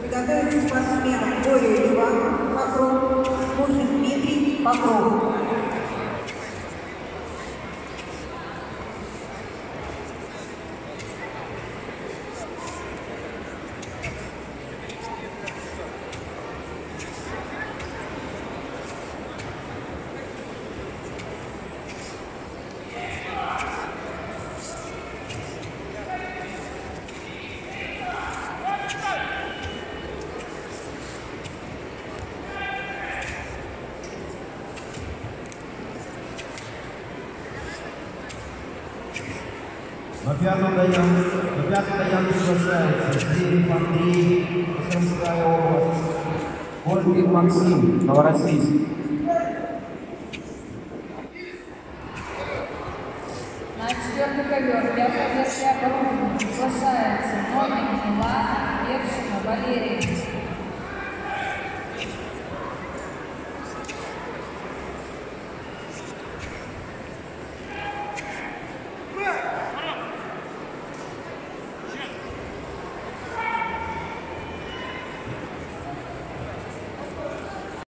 Приготовиться спортсменам Боря Иван Покров, Мухин Дмитрий Покров. На пятом даем, на пятом даем приглашается Зверев Андрей, Костромская область. Ольгин Максим, Новороссийск. На четвертый ковер для повестки обороны приглашается Новик Милана, Першина Валерий.